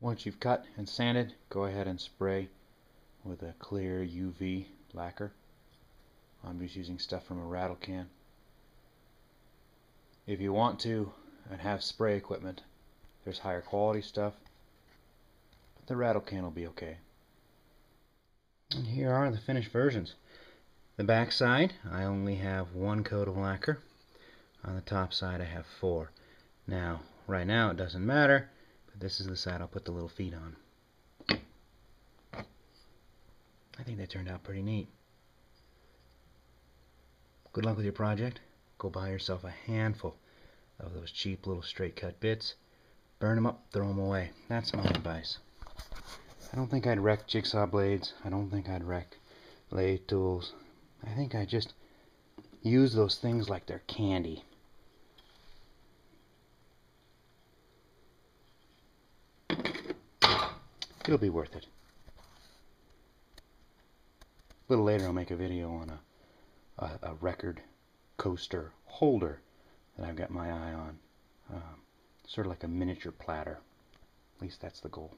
Once you've cut and sanded, go ahead and spray with a clear UV lacquer. I'm just using stuff from a rattle can. If you want to and have spray equipment, there's higher quality stuff, but the rattle can will be okay. And here are the finished versions. The back side, I only have one coat of lacquer. On the top side, I have four. Now, right now it doesn't matter, this is the side I'll put the little feet on. I think that turned out pretty neat. Good luck with your project. Go buy yourself a handful of those cheap little straight cut bits. Burn them up, throw them away. That's my advice. I don't think I'd wreck jigsaw blades. I don't think I'd wreck lathe tools. I think I just use those things like they're candy. It'll be worth it. A little later I'll make a video on a, a, a record coaster holder that I've got my eye on. Um, sort of like a miniature platter. At least that's the goal.